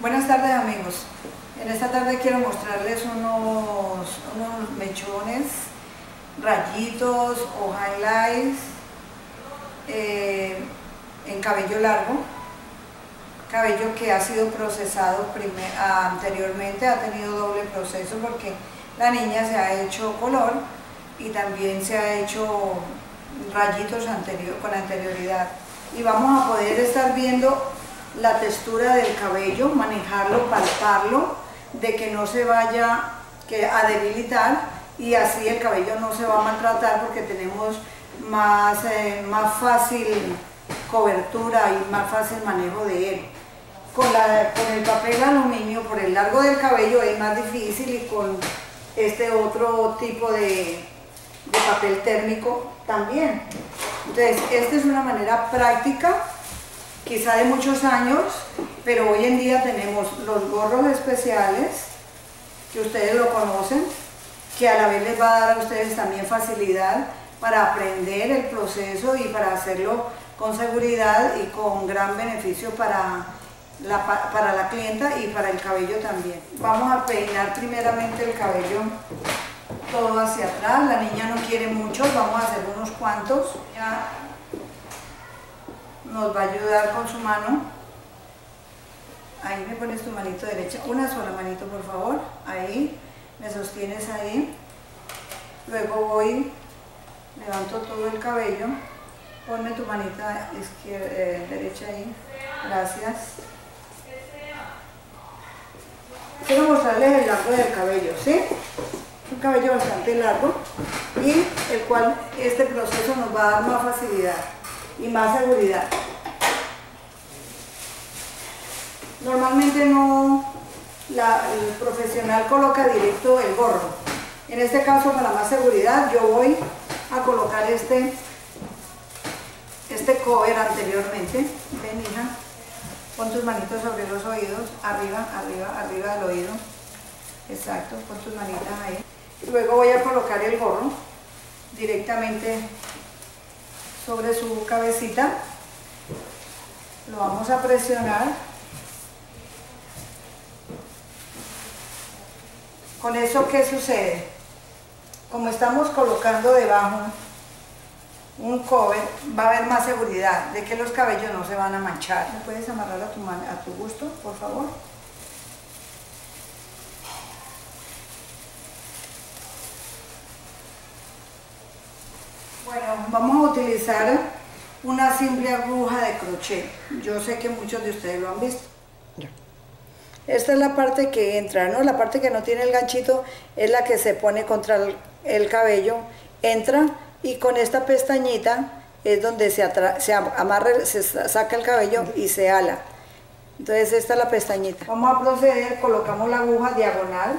Buenas tardes amigos. En esta tarde quiero mostrarles unos, mechones, rayitos o highlights eh, en cabello largo. Cabello que ha sido procesado anteriormente, ha tenido doble proceso porque la niña se ha hecho color y también se ha hecho rayitos con anterioridad. Y vamos a poder estar viendo la textura del cabello, manejarlo, palparlo, de que no se vaya que a debilitar y así el cabello no se va a maltratar porque tenemos más, eh, más fácil cobertura y más fácil manejo de él. Con, con el papel aluminio por el largo del cabello es más difícil y con este otro tipo de, de papel térmico también. Entonces, esta es una manera práctica quizá de muchos años, pero hoy en día tenemos los gorros especiales, que ustedes lo conocen, que a la vez les va a dar a ustedes también facilidad para aprender el proceso y para hacerlo con seguridad y con gran beneficio para la, para la clienta y para el cabello también. Vamos a peinar primeramente el cabello todo hacia atrás, la niña no quiere mucho, vamos a hacer unos cuantos. Ya nos va a ayudar con su mano. Ahí me pones tu manito derecha, una sola manito por favor, ahí, me sostienes ahí. Luego voy, levanto todo el cabello, ponme tu manita izquierda, eh, derecha ahí, gracias. Quiero mostrarles el largo del cabello, ¿sí? Un cabello bastante largo y el cual este proceso nos va a dar más facilidad y más seguridad. Normalmente no, el profesional coloca directo el gorro. En este caso, para más seguridad, yo voy a colocar este, este cover anteriormente. Ven, hija, pon tus manitos sobre los oídos, arriba, arriba, arriba del oído. Exacto, pon tus manitas ahí. Luego voy a colocar el gorro directamente sobre su cabecita. Lo vamos a presionar. Con eso, ¿qué sucede? Como estamos colocando debajo un cover, va a haber más seguridad de que los cabellos no se van a manchar. ¿Me puedes amarrar a tu, a tu gusto, por favor? Bueno, vamos a utilizar una simple aguja de crochet. Yo sé que muchos de ustedes lo han visto. Esta es la parte que entra, ¿no? La parte que no tiene el ganchito es la que se pone contra el, cabello, entra y con esta pestañita es donde se, se amarra, se saca el cabello y se ala. Entonces esta es la pestañita. Vamos a proceder, colocamos la aguja diagonal,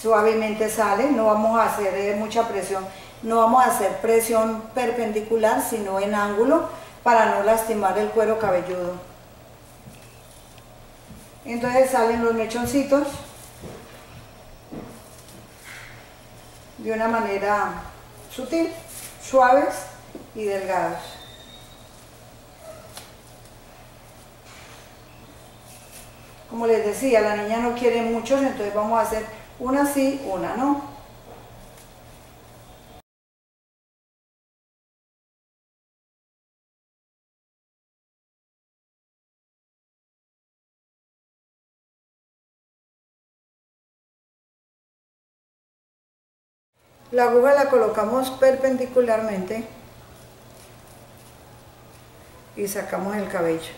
suavemente sale, no vamos a hacer eh, mucha presión no vamos a hacer presión perpendicular, sino en ángulo, para no lastimar el cuero cabelludo. Entonces salen los mechoncitos de una manera sutil, suaves y delgados. Como les decía, la niña no quiere muchos, entonces vamos a hacer una sí, una no. La aguja la colocamos perpendicularmente y sacamos el cabello.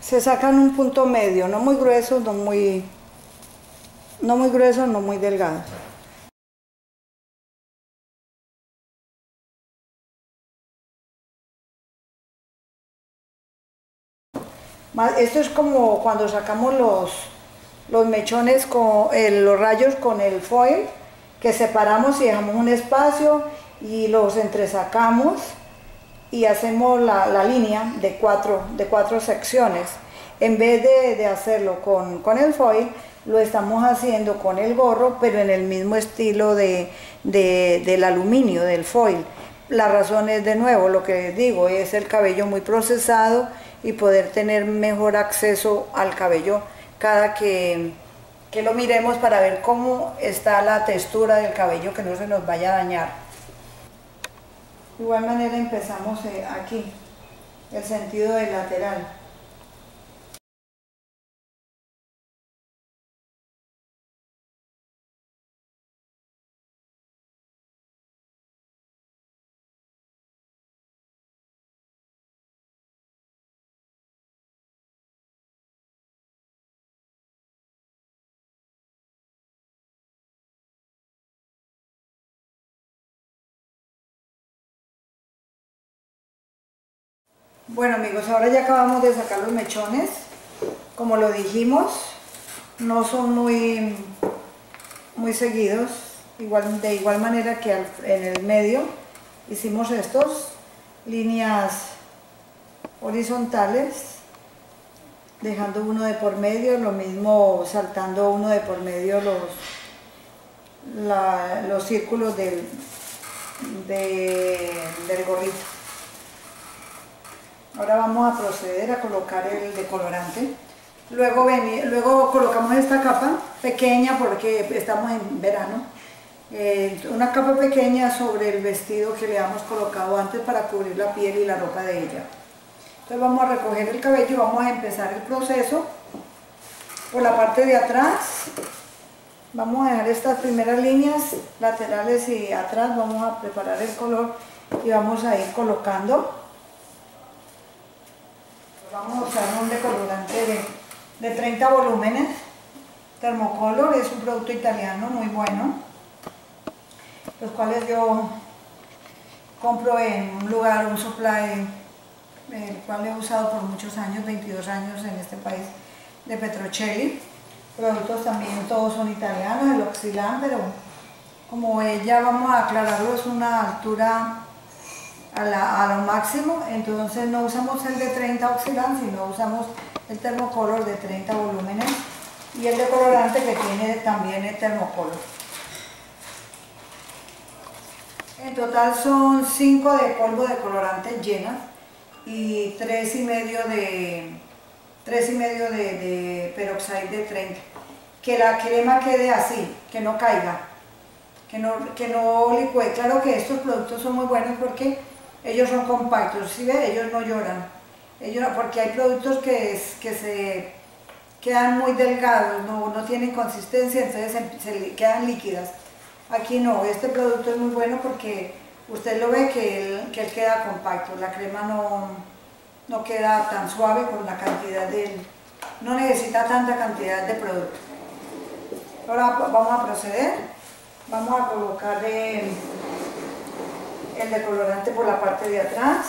Se saca en un punto medio, no muy grueso, no muy, no muy grueso, no muy delgado. Esto es como cuando sacamos los, los mechones, con los rayos con el foil, que separamos y dejamos un espacio y los entresacamos y hacemos la, línea de cuatro, de cuatro secciones. En vez de, hacerlo con, el foil, lo estamos haciendo con el gorro, pero en el mismo estilo de, del aluminio, del foil, la razón es de nuevo lo que digo, es el cabello muy procesado y poder tener mejor acceso al cabello cada que, que lo miremos para ver cómo está la textura del cabello que no se nos vaya a dañar. De igual manera empezamos eh, aquí, el sentido del lateral. Bueno amigos, ahora ya acabamos de sacar los mechones. Como lo dijimos, no son muy, muy seguidos, igual, de igual manera que en el medio hicimos estos, líneas horizontales, dejando uno de por medio, lo mismo saltando uno de por medio los, los círculos del, del gorrito. Ahora vamos a proceder a colocar el decolorante. Luego, luego colocamos esta capa pequeña porque estamos en verano. Eh, una capa pequeña sobre el vestido que le hemos colocado antes para cubrir la piel y la ropa de ella. Entonces vamos a recoger el cabello y vamos a empezar el proceso por la parte de atrás. Vamos a dejar estas primeras líneas laterales y atrás, vamos a preparar el color y vamos a ir colocando Vamos a usar un decolorante de, 30 volúmenes. Thermocolor es un producto italiano muy bueno, los cuales yo compro en un lugar, un supply, el cual he usado por muchos años, 22 años en este país, de Petrocelli. Productos también todos son italianos, el Oxilan, pero como ya vamos a aclararlo, es una altura a, lo máximo, entonces no usamos el de 30 oxidante, sino usamos el termocolor de 30 volúmenes y el decolorante que tiene también el termocolor. En total son 5 de polvo de colorante llenas y 3 y medio de 3 y medio de, de peroxide de 30. Que la crema quede así, que no caiga, que no, que no licue. Claro que estos productos son muy buenos porque ellos son compactos, ¿sí ve? Ellos no lloran. Ellos, porque hay productos que, que se quedan muy delgados, no, no tienen consistencia, entonces se, quedan líquidas. Aquí no, este producto es muy bueno porque usted lo ve que él, que queda compacto, la crema no, no queda tan suave con la cantidad de... no necesita tanta cantidad de producto. Ahora vamos a proceder, vamos a colocar el decolorante por la parte de atrás.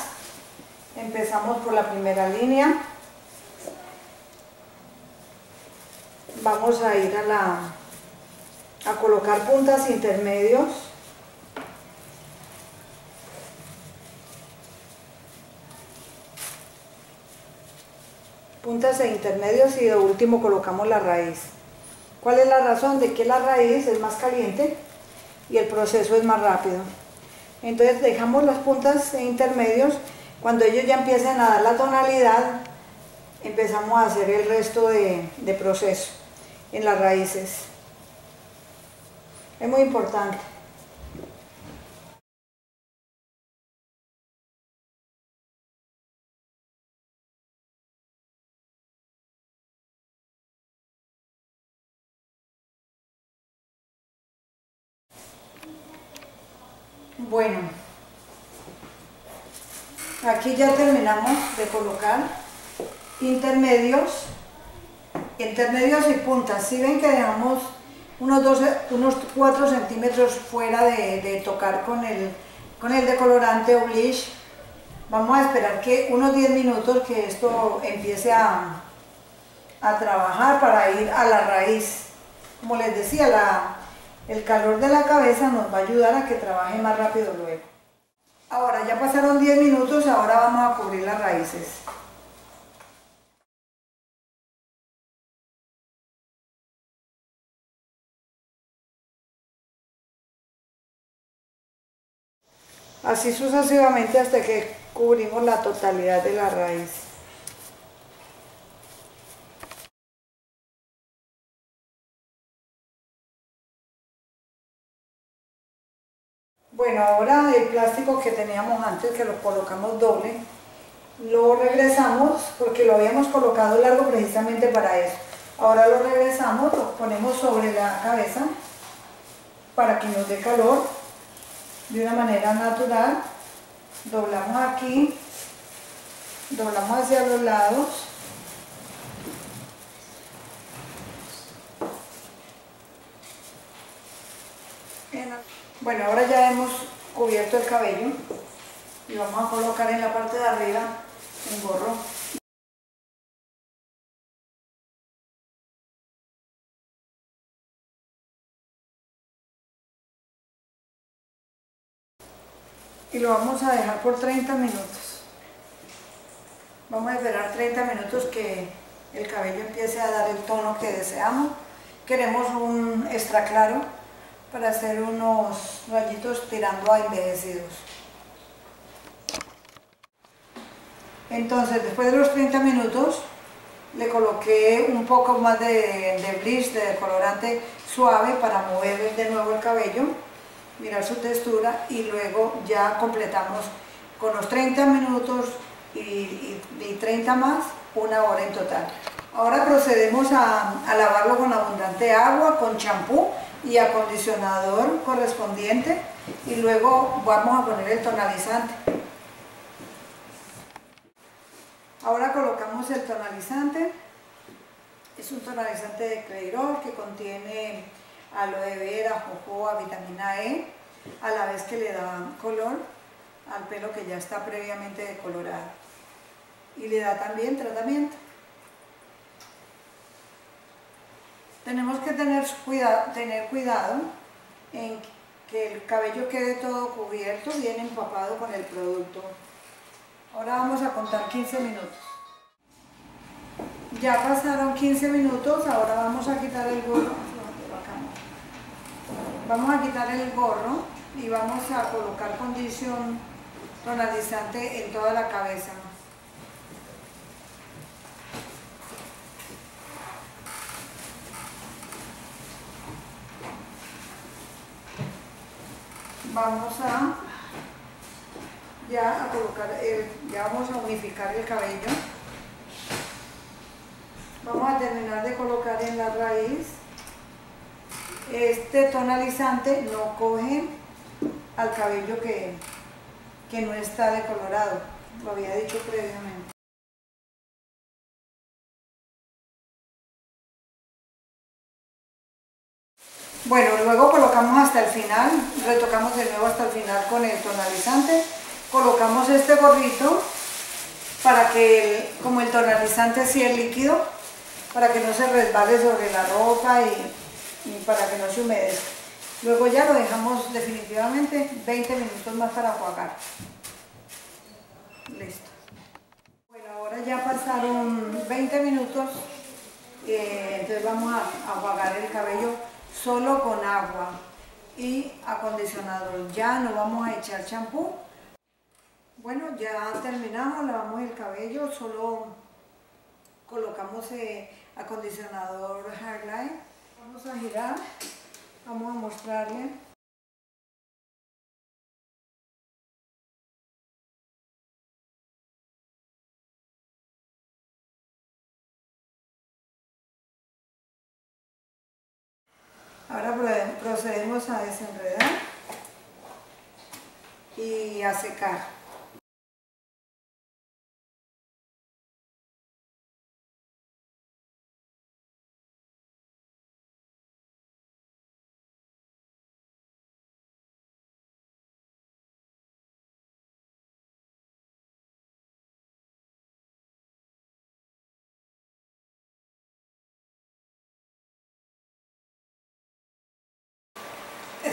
Empezamos por la primera línea. Vamos a ir a la a colocar puntas intermedios. Puntas e intermedios y de último colocamos la raíz. ¿Cuál es la razón de que la raíz es más caliente y el proceso es más rápido? Entonces dejamos las puntas intermedios, cuando ellos ya empiezan a dar la tonalidad, empezamos a hacer el resto de proceso en las raíces. Es muy importante. Ya terminamos de colocar intermedios, intermedios y puntas. Si ven que dejamos unos, 12, unos 4 centímetros fuera de, tocar con el, con el decolorante o bleach, vamos a esperar que unos 10 minutos que esto empiece a, a trabajar para ir a la raíz. Como les decía, el calor de la cabeza nos va a ayudar a que trabaje más rápido luego. Ahora ya pasaron 10 minutos, ahora vamos a cubrir las raíces. Así sucesivamente hasta que cubrimos la totalidad de la raíz. Bueno, ahora el plástico que teníamos antes, que lo colocamos doble, lo regresamos porque lo habíamos colocado largo precisamente para eso. Ahora lo regresamos, lo ponemos sobre la cabeza para que nos dé calor de una manera natural. Doblamos aquí, doblamos hacia los lados. Bueno, ahora ya hemos cubierto el cabello y vamos a colocar en la parte de arriba un gorro. Y lo vamos a dejar por 30 minutos. Vamos a esperar 30 minutos que el cabello empiece a dar el tono que deseamos. Queremos un extra claro para hacer unos rayitos tirando a envejecidos. Entonces, después de los 30 minutos, le coloqué un poco más de, de bleach, de colorante suave para mover de nuevo el cabello, mirar su textura y luego ya completamos con los 30 minutos y, 30 más, una hora en total. Ahora procedemos a, a lavarlo con abundante agua, con champú y acondicionador correspondiente y luego vamos a poner el tonalizante. Ahora colocamos el tonalizante. Es un tonalizante de Clairol que contiene aloe vera, jojoba, vitamina E, a la vez que le da color al pelo que ya está previamente decolorado. Y le da también tratamiento. Tenemos que tener cuidado, tener cuidado en que el cabello quede todo cubierto, bien empapado con el producto. Ahora vamos a contar 15 minutos. Ya pasaron 15 minutos, ahora vamos a quitar el gorro. Vamos a quitar el gorro y vamos a colocar condición tonalizante en toda la cabeza. Vamos a ya a colocar el, ya vamos a unificar el cabello. Vamos a terminar de colocar en la raíz. Este tonalizante no coge al cabello que, que no está decolorado lo había dicho previamente Bueno, luego colocamos hasta el final, retocamos de nuevo hasta el final con el tonalizante. Colocamos este gorrito para que, como el tonalizante así es líquido, para que no se resbale sobre la ropa y, para que no se humedezca. Luego ya lo dejamos definitivamente 20 minutos más para enjuagar. Listo. Bueno, ahora ya pasaron 20 minutos, eh, entonces vamos a, a el cabello solo con agua y acondicionador. Ya no vamos a echar champú. Bueno, ya terminamos, lavamos el cabello, solo colocamos eh, acondicionador Hairline. Vamos a girar, vamos a mostrarle Ahora procedemos a desenredar y a secar.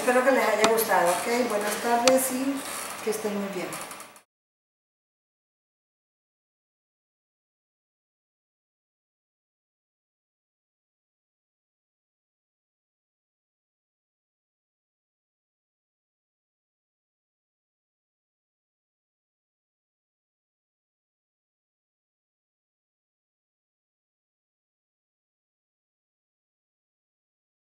Espero que les haya gustado, ¿ok? Buenas tardes y que estén muy bien.